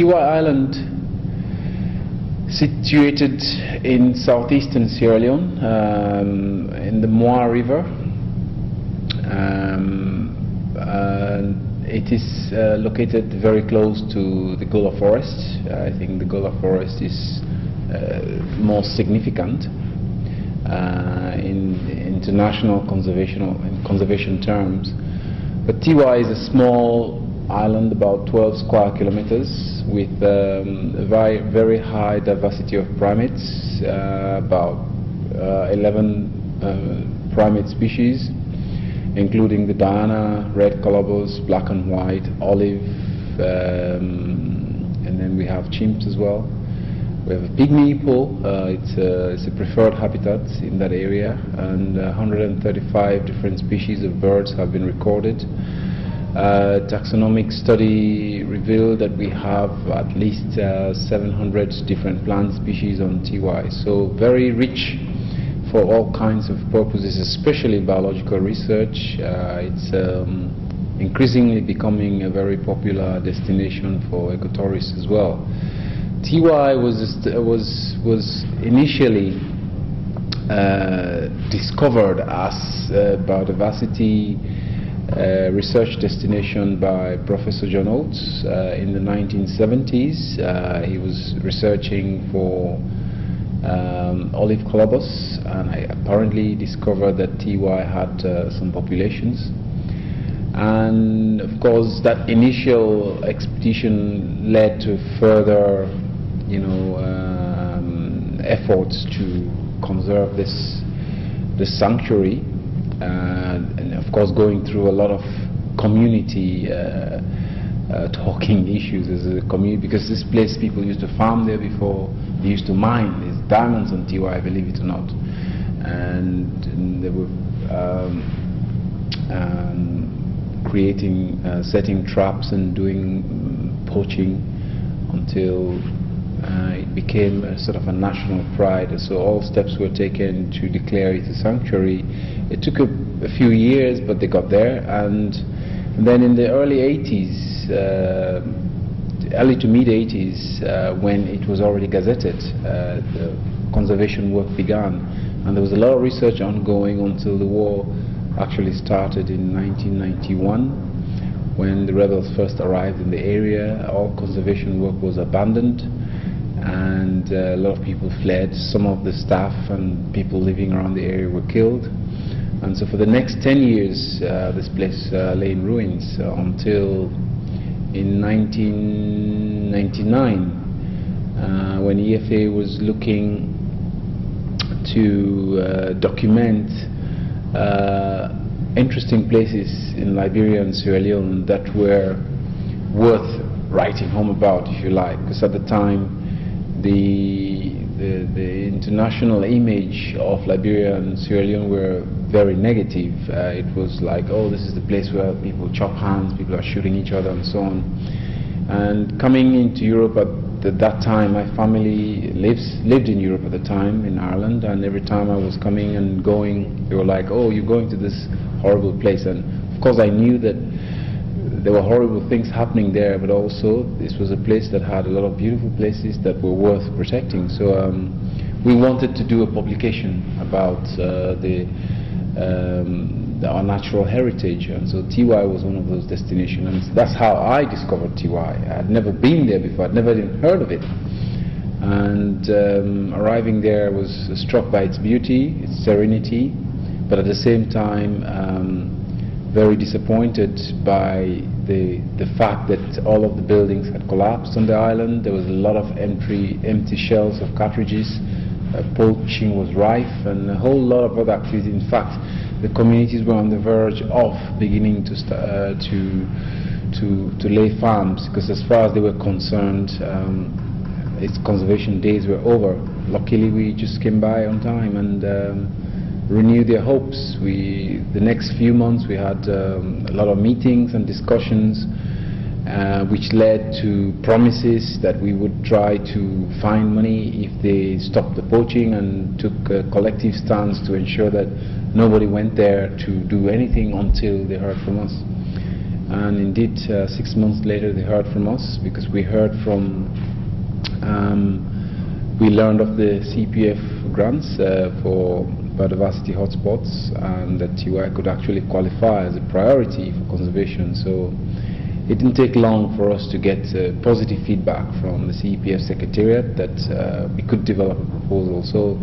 Tiwai Island, situated in southeastern Sierra Leone, um, in the Moa River. Um, it is uh, located very close to the Gola Forest. I think the Gola Forest is uh, most significant uh, in international conservation, in conservation terms. But Tiwai is a small island, about 12 square kilometers, with um, a very, very high diversity of primates, uh, about uh, 11 uh, primate species, including the Diana, red colobus, black and white, olive, um, and then we have chimps as well. We have a pygmy hippo, uh, it's, a, it's, a, preferred habitat in that area, and 135 different species of birds have been recorded. Uh, taxonomic study revealed that we have at least uh, 700 different plant species on Tiwai. So very rich for all kinds of purposes, especially biological research. Uh, it's um, increasingly becoming a very popular destination for ecotourists as well. Tiwai was was was initially uh, discovered as uh, biodiversity uh, research destination by Professor John Oates uh, in the 1970s. Uh, he was researching for um, olive colobus and I apparently discovered that Tiwai had uh, some populations. And of course, that initial expedition led to further, you know, um, efforts to conserve this, this sanctuary and of course going through a lot of community uh, uh, talking issues as a community because this place people used to farm there before. They used to mine. There's diamonds on Tiwai believe it or not. And, and they were um, um, creating uh, setting traps and doing um, poaching until it became a sort of a national pride. So all steps were taken to declare it a sanctuary. It took a, a few years, but they got there. And, and then in the early 80s, uh, early to mid 80s, uh, when it was already gazetted, uh, the conservation work began. And there was a lot of research ongoing until the war actually started in 1991 when the rebels first arrived in the area, all conservation work was abandoned and uh, a lot of people fled. Some of the staff and people living around the area were killed. And so for the next 10 years, uh, this place uh, lay in ruins until in 1999, uh, when EFA was looking to uh, document uh, interesting places in Liberia and Sierra Leone that were worth writing home about, if you like, because at the time the, the, the, international image of Liberia and Sierra Leone were very negative. Uh, it was like, oh, this is the place where people chop hands, people are shooting each other, and so on. And coming into Europe at the, that time, my family lives, lived in Europe at the time, in Ireland, and every time I was coming and going, they were like, oh, you're going to this horrible place. And of course, I knew that there were horrible things happening there, but also this was a place that had a lot of beautiful places that were worth protecting. So um, we wanted to do a publication about uh, the, um, our natural heritage, and so Tiwai was one of those destinations, and that's how I discovered Tiwai. I had never been there before; I'd never even heard of it. And um, arriving there, I was struck by its beauty, its serenity, but at the same time um, very disappointed by the, the fact that all of the buildings had collapsed on the island. There was a lot of empty, empty shells of cartridges. Uh, poaching was rife and a whole lot of other activities. In fact, the communities were on the verge of beginning to, uh, to, to, to lay farms because as far as they were concerned, um, its conservation days were over. Luckily, we just came by on time and um, renew their hopes. We, the next few months we had um, a lot of meetings and discussions uh, which led to promises that we would try to find money if they stopped the poaching and took a collective stance to ensure that nobody went there to do anything until they heard from us. And indeed, uh, six months later, they heard from us because we heard from, um, we learned of the CEPF grants uh, for biodiversity hotspots and that Tiwai could actually qualify as a priority for conservation. So it didn't take long for us to get uh, positive feedback from the CEPF Secretariat that uh, we could develop a proposal. So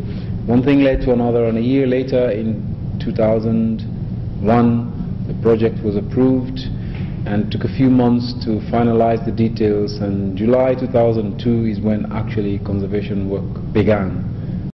one thing led to another, and a year later, in 2001, the project was approved and took a few months to finalize the details. And July 2002 is when actually conservation work began.